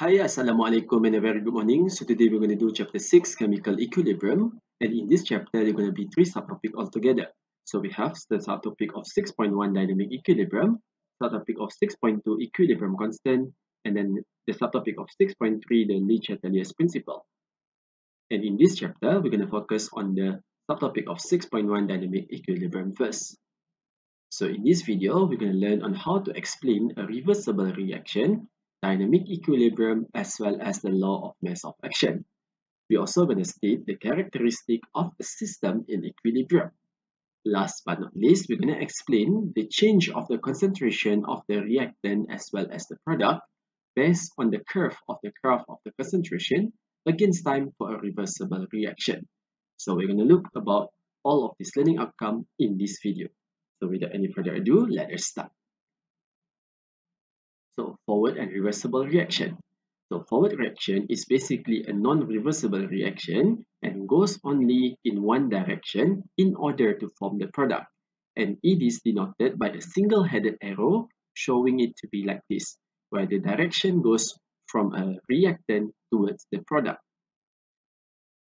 Hi, Assalamualaikum and a very good morning. So today we're going to do chapter 6, chemical equilibrium. And in this chapter, there are going to be three subtopics altogether. So we have the subtopic of 6.1 dynamic equilibrium, subtopic of 6.2 equilibrium constant, and then the subtopic of 6.3, the Le Chatelier's principle. And in this chapter, we're going to focus on the subtopic of 6.1 dynamic equilibrium first. So in this video, we're going to learn on how to explain a reversible reaction dynamic equilibrium as well as the law of mass of action. We're also going to state the characteristic of a system in equilibrium. Last but not least, we're going to explain the change of the concentration of the reactant as well as the product based on the curve of the graph of the concentration against time for a reversible reaction. So we're going to look about all of this learning outcome in this video. So without any further ado, let us start. So forward and reversible reaction. So forward reaction is basically a non-reversible reaction and goes only in one direction in order to form the product. And it is denoted by a single-headed arrow showing it to be like this, where the direction goes from a reactant towards the product.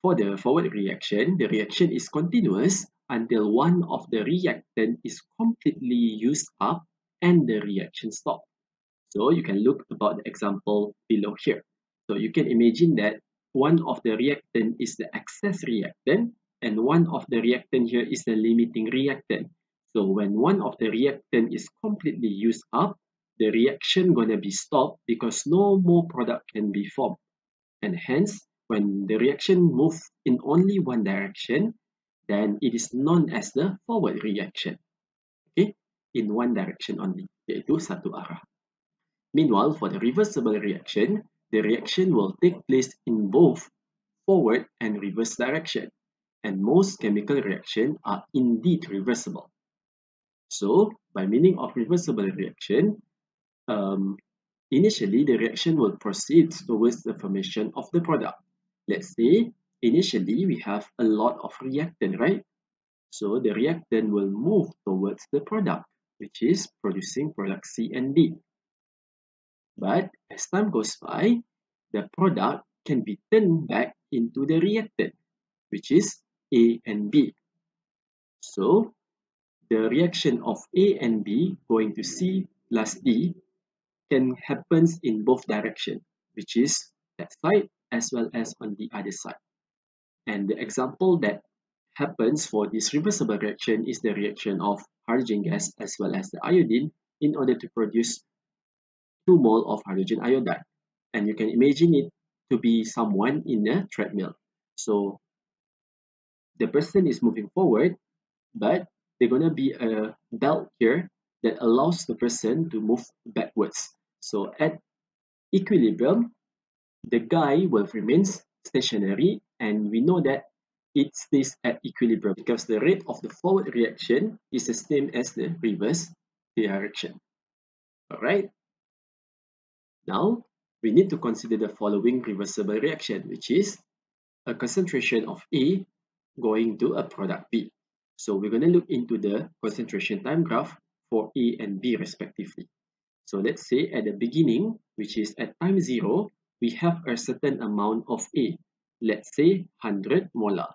For the forward reaction, the reaction is continuous until one of the reactant is completely used up and the reaction stops. So you can look about the example below here. So you can imagine that one of the reactant is the excess reactant and one of the reactant here is the limiting reactant. So when one of the reactant is completely used up, the reaction gonna be stopped because no more product can be formed. And hence, when the reaction move in only one direction, then it is known as the forward reaction. Okay, in one direction only, yaitu satu arah. Meanwhile, for the reversible reaction, the reaction will take place in both forward and reverse direction, and most chemical reactions are indeed reversible. So, by meaning of reversible reaction, um, initially the reaction will proceed towards the formation of the product. Let's say, initially we have a lot of reactant, right? So, the reactant will move towards the product, which is producing product C and D. But as time goes by, the product can be turned back into the reactant, which is A and B. So, the reaction of A and B going to C plus D can happen in both directions, which is that side as well as on the other side. And the example that happens for this reversible reaction is the reaction of hydrogen gas as well as the iodine in order to produce 2 mole of hydrogen iodide. And you can imagine it to be someone in a treadmill. So the person is moving forward, but there's going to be a belt here that allows the person to move backwards. So at equilibrium, the guy will remain stationary and we know that it stays at equilibrium because the rate of the forward reaction is the same as the reverse direction. Alright, now, we need to consider the following reversible reaction, which is a concentration of A going to a product B. So we're going to look into the concentration time graph for A and B respectively. So let's say at the beginning, which is at time 0, we have a certain amount of A, let's say 100 molar.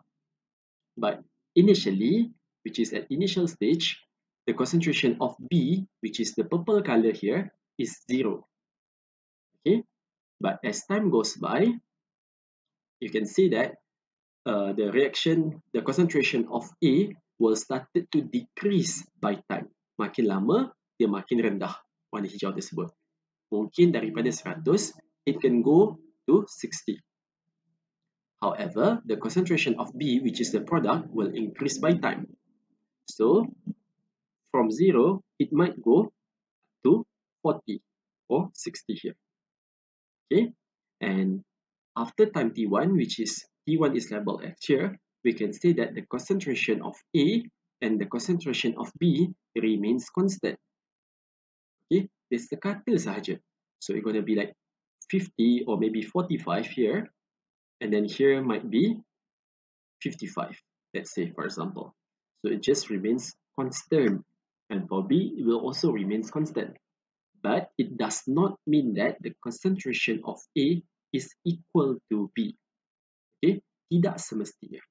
But initially, which is at initial stage, the concentration of B, which is the purple color here, is 0 okay? But as time goes by you can see that uh, the reaction the concentration of A will started to decrease by time. Makin lama dia makin rendah warna hijau tersebut. Mungkin daripada 100 it can go to 60 however the concentration of B which is the product will increase by time. So from 0 it might go to 40 or 60 here okay? And after time t1 which is t1 is labeled as here we can say that the concentration of a and the concentration of b remains constant okay? Dia sekata sahaja. So it's going to be like 50 or maybe 45 here and then here might be 55 let's say for example. So it just remains constant and for b it will also remains constant but it does not mean that the concentration of A is equal to B. Okay, tidak semestinya.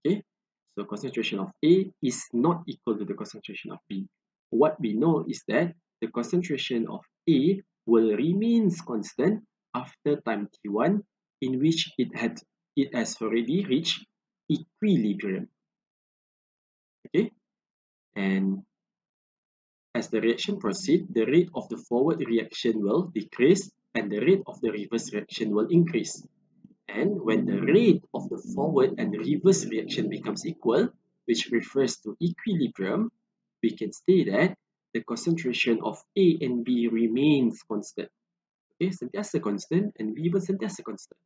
Okay, so concentration of A is not equal to the concentration of B. What we know is that the concentration of A will remains constant after time t1 in which it had it has already reached equilibrium. Okay, and as the reaction proceeds, the rate of the forward reaction will decrease and the rate of the reverse reaction will increase. And when the rate of the forward and reverse reaction becomes equal, which refers to equilibrium, we can say that the concentration of A and B remains constant. Okay, sentiasa constant and B sentiasa constant.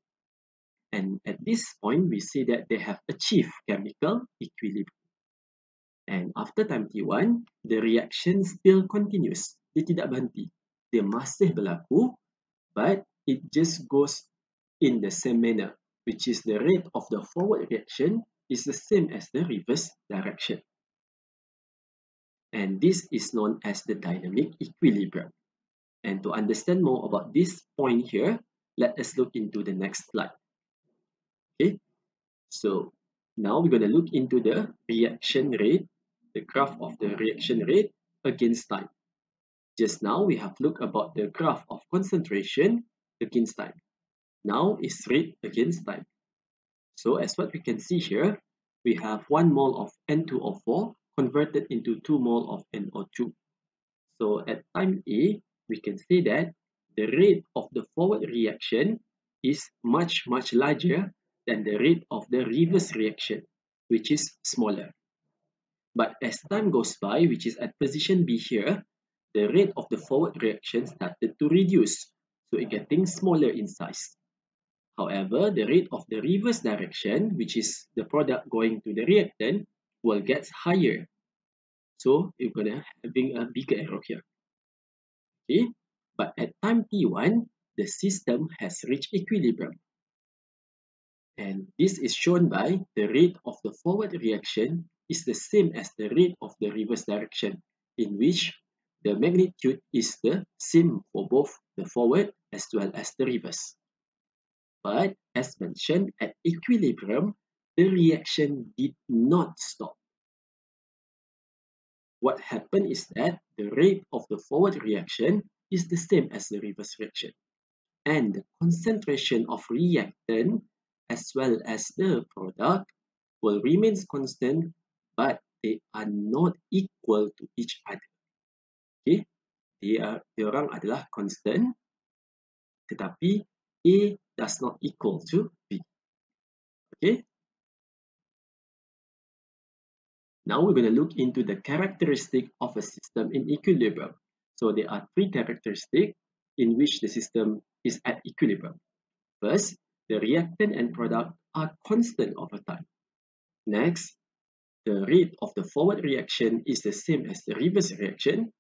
And at this point, we say that they have achieved chemical equilibrium. And after time T1, the reaction still continues. Dia tidak berhenti. Dia masih berlaku, but it just goes in the same manner, which is the rate of the forward reaction is the same as the reverse direction. And this is known as the dynamic equilibrium. And to understand more about this point here, let us look into the next slide. Okay, so now we're going to look into the reaction rate the graph of the reaction rate against time. Just now, we have looked about the graph of concentration against time. Now is rate against time. So as what we can see here, we have 1 mole of N2O4 converted into 2 mole of NO2. So at time A, we can see that the rate of the forward reaction is much, much larger than the rate of the reverse reaction, which is smaller. But as time goes by, which is at position B here, the rate of the forward reaction started to reduce, so it getting smaller in size. However, the rate of the reverse direction, which is the product going to the reactant, will get higher. So you're gonna having a bigger error here. Okay, but at time t1, the system has reached equilibrium. And this is shown by the rate of the forward reaction is the same as the rate of the reverse direction, in which the magnitude is the same for both the forward as well as the reverse. But as mentioned, at equilibrium, the reaction did not stop. What happened is that the rate of the forward reaction is the same as the reverse reaction. And the concentration of reactant as well as the product will remain constant but they are not equal to each other. Okay, they are dia orang adalah constant, tetapi A does not equal to B. Okay. Now we're going to look into the characteristic of a system in equilibrium. So there are three characteristics in which the system is at equilibrium. First, the reactant and product are constant over time. Next, the rate of the forward reaction is the same as the reverse reaction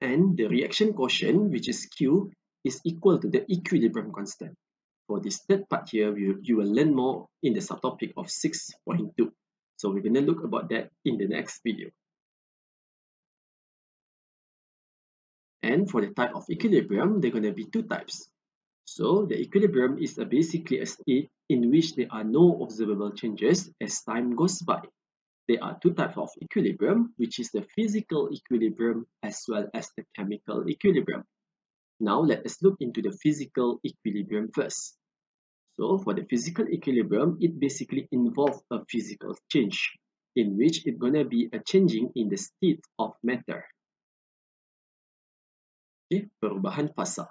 and the reaction quotient which is Q is equal to the equilibrium constant. For this third part here, you, you will learn more in the subtopic of 6.2. So we're going to look about that in the next video. And for the type of equilibrium, there are going to be two types. So the equilibrium is a basically a state in which there are no observable changes as time goes by. There are two types of equilibrium, which is the physical equilibrium as well as the chemical equilibrium. Now let us look into the physical equilibrium first. So for the physical equilibrium, it basically involves a physical change in which it's going to be a changing in the state of matter. Okay, perubahan fasa.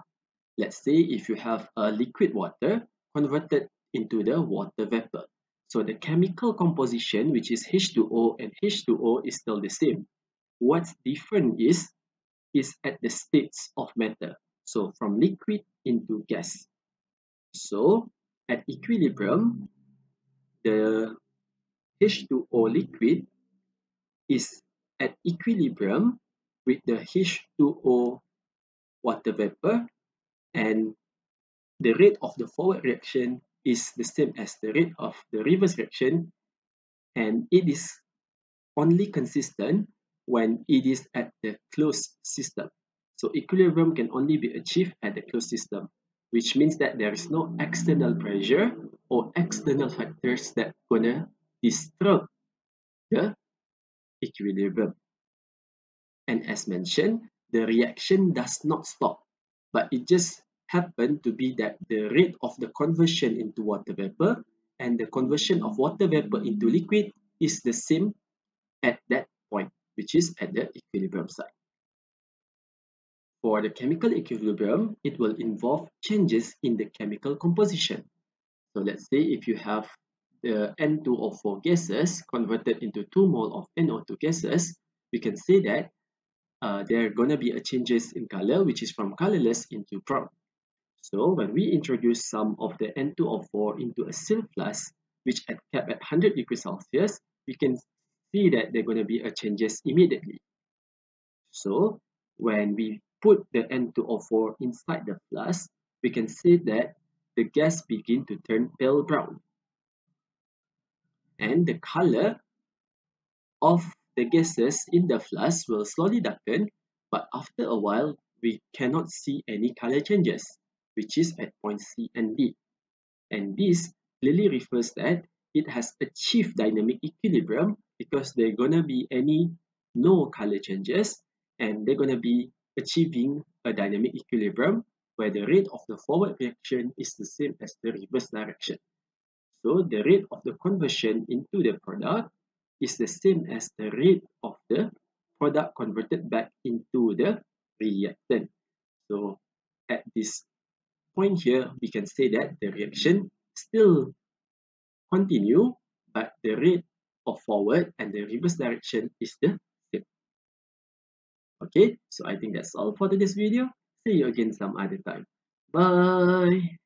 Let's say if you have a liquid water converted into the water vapor. So the chemical composition, which is H2O and H2O is still the same. What's different is, is at the states of matter. So from liquid into gas. So at equilibrium, the H2O liquid is at equilibrium with the H2O water vapor and the rate of the forward reaction is the same as the rate of the reverse reaction and it is only consistent when it is at the closed system. So equilibrium can only be achieved at the closed system, which means that there is no external pressure or external factors that gonna disturb the equilibrium. And as mentioned, the reaction does not stop, but it just happened to be that the rate of the conversion into water vapor and the conversion of water vapor into liquid is the same at that point, which is at the equilibrium side. For the chemical equilibrium, it will involve changes in the chemical composition. So let's say if you have the N2O4 gases converted into 2 mole of NO2 gases, we can say that uh, there are going to be a changes in color, which is from colorless into brown. So when we introduce some of the N2O4 into a sealed flask, which at kept at 100 degrees Celsius, we can see that there are going to be a changes immediately. So when we put the N2O4 inside the flask, we can see that the gas begin to turn pale brown. And the color of the gases in the flask will slowly darken, but after a while, we cannot see any color changes, which is at point C and D. And this clearly refers that it has achieved dynamic equilibrium because there are gonna be any no color changes and they're gonna be achieving a dynamic equilibrium where the rate of the forward reaction is the same as the reverse direction. So the rate of the conversion into the product is the same as the rate of the product converted back into the reactant. So at this point here, we can say that the reaction still continue, but the rate of forward and the reverse direction is the same. Okay, so I think that's all for today's video. See you again some other time. Bye!